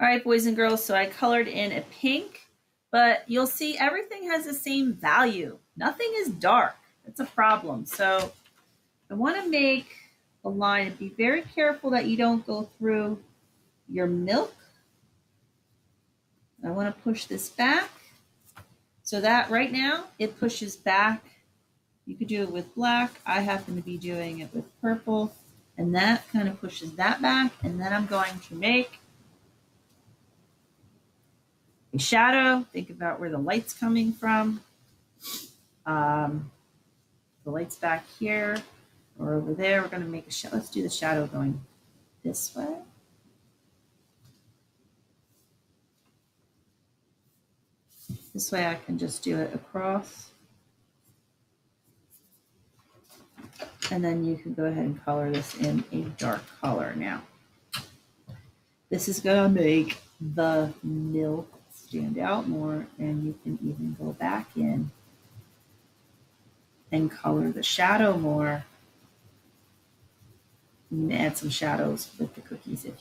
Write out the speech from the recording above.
All right, boys and girls, so I colored in a pink, but you'll see everything has the same value. Nothing is dark. That's a problem. So I want to make a line. Be very careful that you don't go through your milk. I want to push this back so that right now it pushes back. You could do it with black. I happen to be doing it with purple and that kind of pushes that back. And then I'm going to make a shadow. Think about where the light's coming from. Um, the light's back here or over there. We're going to make a shadow. Let's do the shadow going this way. This way I can just do it across. And then you can go ahead and color this in a dark color now. This is going to make the milk stand out more and you can even go back in and color the shadow more. And add some shadows with the cookies if